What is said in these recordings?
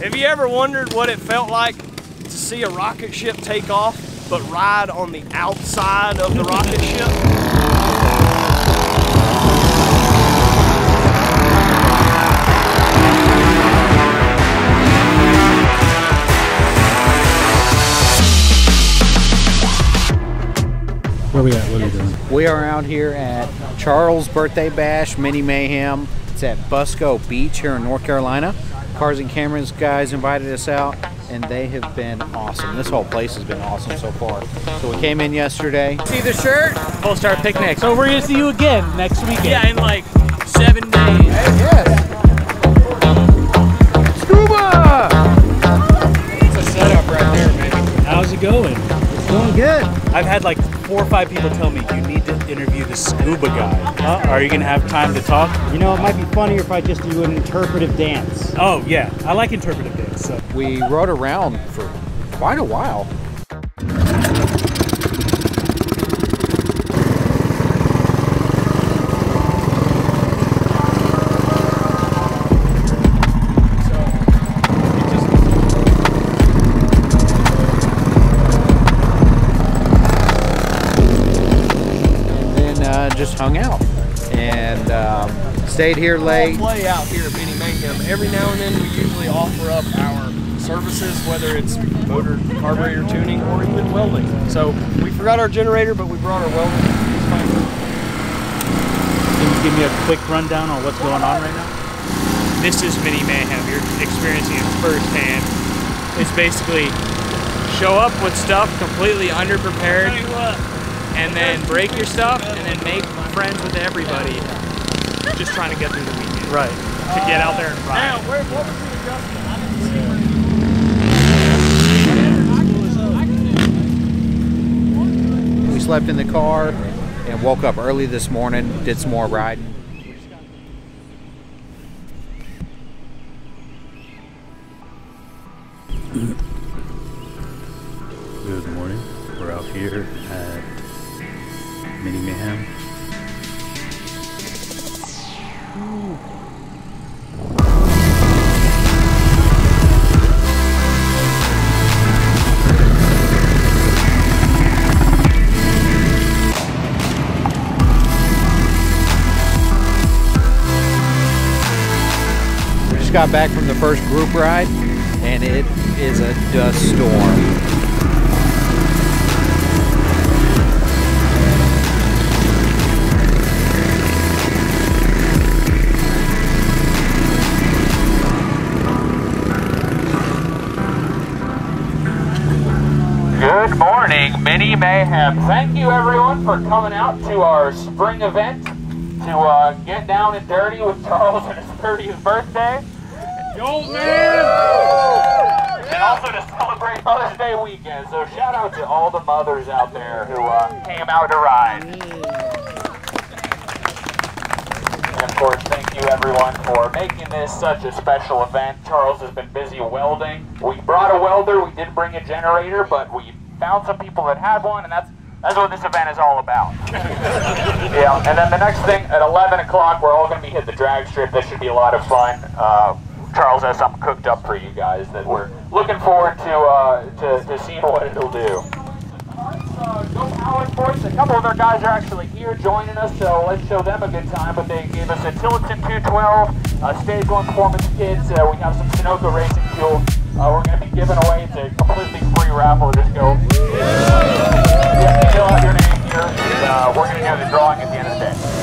Have you ever wondered what it felt like to see a rocket ship take off, but ride on the outside of the rocket ship? Where are we at? What are we doing? We are out here at Charles Birthday Bash Mini Mayhem. It's at Busco Beach here in North Carolina. Cars and Cameras guys invited us out, and they have been awesome. This whole place has been awesome so far. So we came in yesterday. See the shirt? Full Star Picnic. So we're gonna see you again next weekend. Yeah, in like seven days. Yes. Scuba! It's a setup right there, man. How's it going? It's going good. I've had like four or five people tell me you need to interview the scuba guy. Uh, are you gonna have time to talk? You know, it might be funnier if I just do an interpretive dance. Oh yeah, I like interpretive dance. So We rode around for quite a while. Hung out and um, stayed here late. play out here at Mini Mayhem. Every now and then we usually offer up our services, whether it's motor carburetor tuning or even welding. So we forgot our generator, but we brought our welding. Can you give me a quick rundown on what's going on right now? This is mini mayhem. You're experiencing it firsthand. It's basically show up with stuff completely underprepared, and then break your stuff, and then make friends with everybody. Just trying to get through the weekend. Right. To get out there and ride. Now, where, what was the adjustment? We slept in the car and woke up early this morning, did some more riding. Just got back from the first group ride and it is a dust storm. Good morning, Mini Mayhem. Thank you everyone for coming out to our spring event to uh, get down and dirty with Charles on his 30th birthday. Yo, man! And also to celebrate Mother's Day weekend. So shout out to all the mothers out there who uh, came out to ride. And of course, thank you everyone for making this such a special event. Charles has been busy welding. We brought a welder, we did bring a generator, but we found some people that had one, and that's that's what this event is all about. yeah, and then the next thing at 11 o'clock, we're all going to be hitting the drag strip. This should be a lot of fun. Uh, Charles has something cooked up for you guys that we're looking forward to uh, to, to seeing what it'll do. Uh, Go Power Sports, a couple of their guys are actually here joining us, so let's show them a good time. But they gave us a Tillotson 212, uh, Stage 1 Performance Kits. Uh, we have some Sunoco Racing Fuel. Uh, we're going to be giving away. It's a completely free raffle. Just go. Yeah, fill out your name here, and uh, we're going to do the drawing at the end of the day.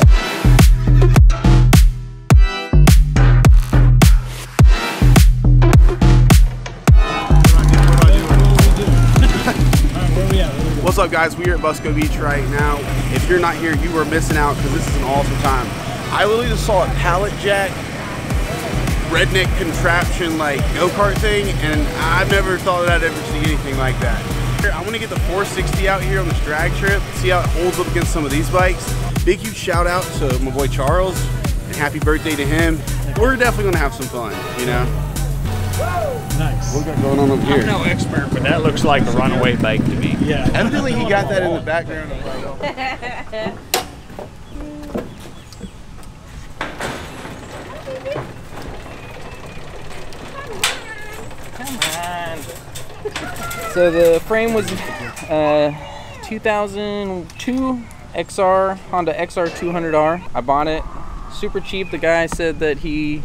What's up, guys? We're at Busco Beach right now. If you're not here, you are missing out because this is an awesome time. I literally just saw a pallet jack, redneck contraption, like go kart thing, and I've never thought that I'd ever see anything like that. I'm gonna get the 460 out here on this drag trip, see how it holds up against some of these bikes. Big, huge shout out to my boy Charles, and happy birthday to him. We're definitely gonna have some fun, you know? Nice. What we got going on over here? I'm no expert, but that looks like a runaway bike to me. Yeah. Evidently, he got that in the background. So the frame was uh, 2002 XR Honda XR 200R. I bought it super cheap. The guy said that he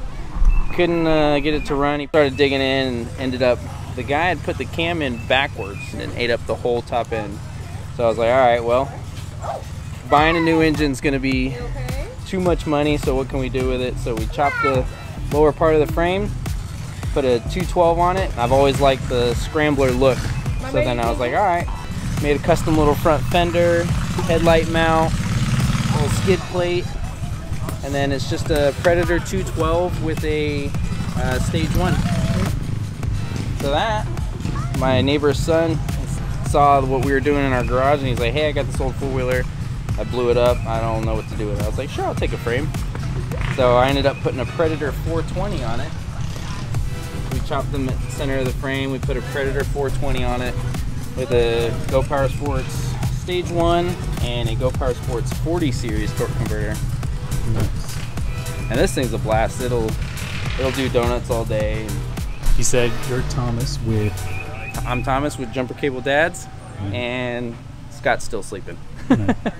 couldn't uh, get it to run. He started digging in and ended up. The guy had put the cam in backwards and ate up the whole top end. So I was like, all right, well, buying a new engine's gonna be too much money. So what can we do with it? So we chopped the lower part of the frame, put a 212 on it. I've always liked the scrambler look. So then I was like, all right, made a custom little front fender, headlight mount, little skid plate, and then it's just a Predator 212 with a uh, stage one. So that, my neighbor's son saw what we were doing in our garage and he's like, hey, I got this old four-wheeler. I blew it up. I don't know what to do with it. I was like, sure, I'll take a frame. So I ended up putting a Predator 420 on it. We chopped the center of the frame. We put a Predator 420 on it with a Go Power Sports Stage 1 and a Go Power Sports 40 series torque converter. And this thing's a blast. It'll it'll do donuts all day. He said you're Thomas with. I'm Thomas with Jumper Cable Dadz, and Scott's still sleeping.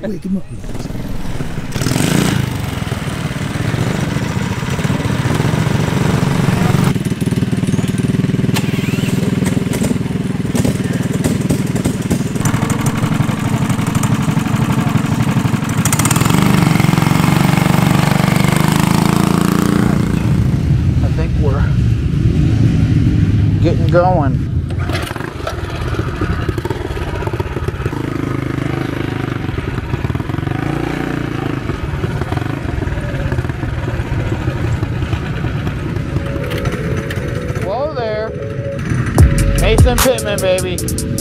Wake him up. I think we're getting going. Whoa there. Mason Pittman, baby.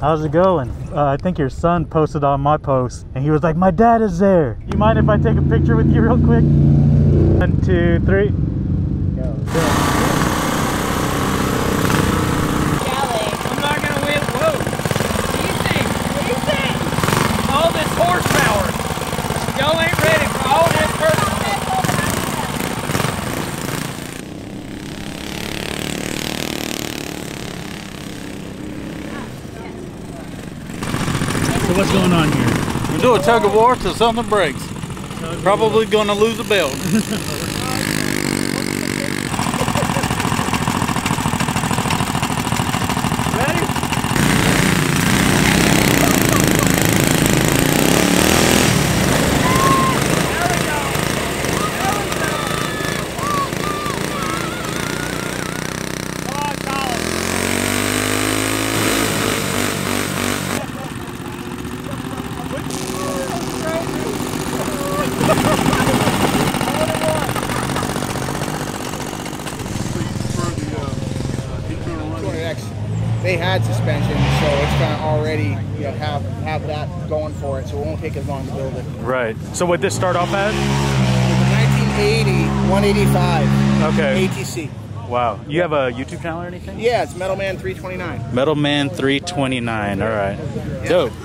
How's it going? Uh, I think your son posted on my post and he was like, My dad is there. You mind if I take a picture with you real quick? One, two, three. I'm not gonna win. Whoa! Easy, easy. All this horsepower. Y'all ain't ready for all this. What's going on here? We do a tug of war till something breaks. Probably gonna lose a belt. They had suspension, so it's gonna already you know, have have that going for it, so it won't take as long to build it. Right. So what this start off at? 1980, 185. Okay. ATC. Wow. You have a YouTube channel or anything? Yeah, it's Metal Man 329. Metal Man 329. All right. Dope. All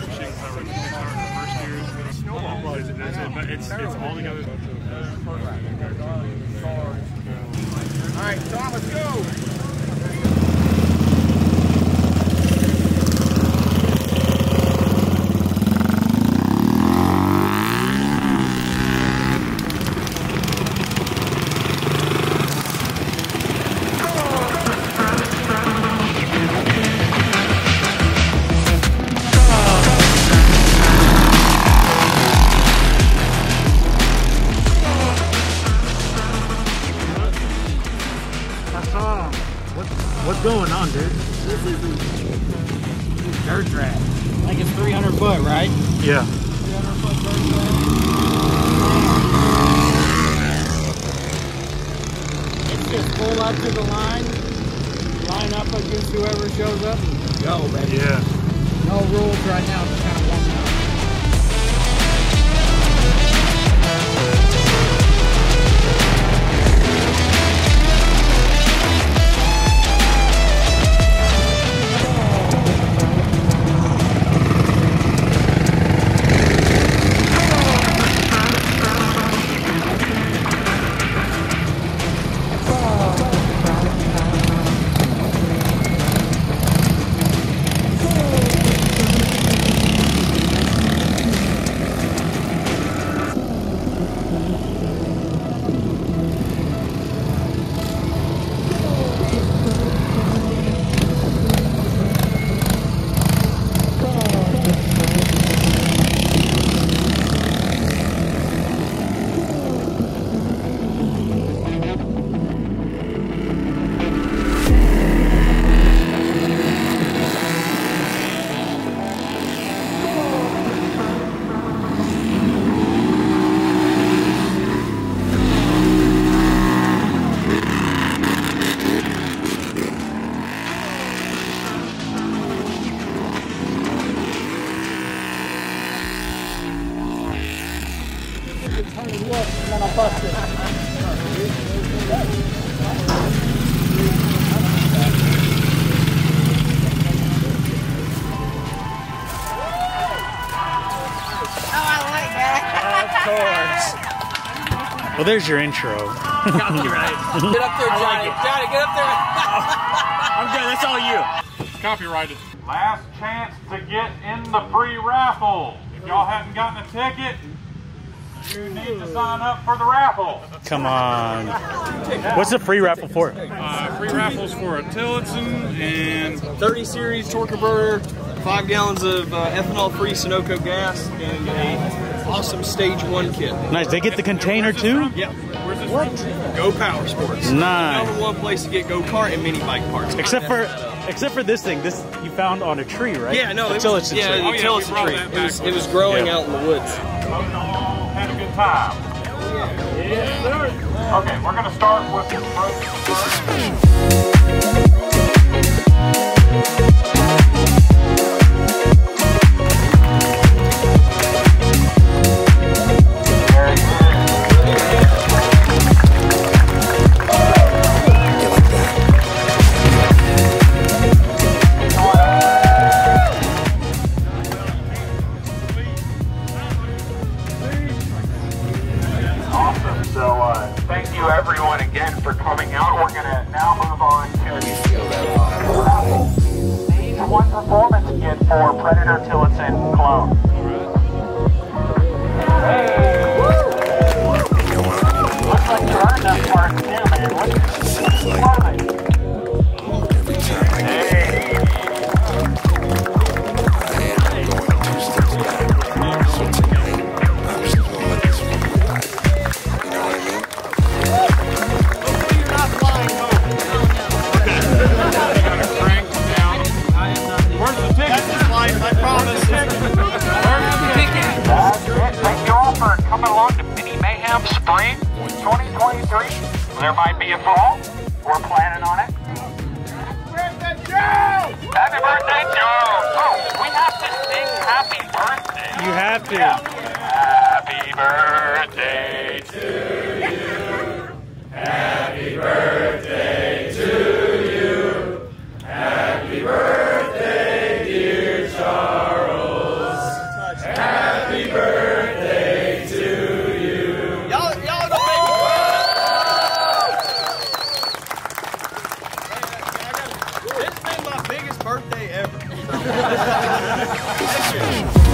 right, Tom, let's go. Go, baby. Yeah. No rules right now. Well, there's your intro. Copyright. Get up there, Johnny. Johnny, get up there. I'm good. That's all you. Copyrighted. Last chance to get in the free raffle. If y'all haven't gotten a ticket, you need to sign up for the raffle. Come on. What's the free raffle for? Uh, free raffles for a Tillotson and 30 series torque converter, five gallons of uh, ethanol-free Sunoco gas, and a awesome stage one kit. Nice. They get the container too? Yeah. What? Go Power Sports. Nice. Number one place to get go kart and mini bike parts. Except for, uh, except for this thing. This you found on a tree, right? Yeah, no, The it was, Tillotson yeah, oh, tree. the a tree. It was, it was growing Yeah. out in the woods. had a good time. Okay, we're going to start with the first. Awesome. everyone. birthday ever.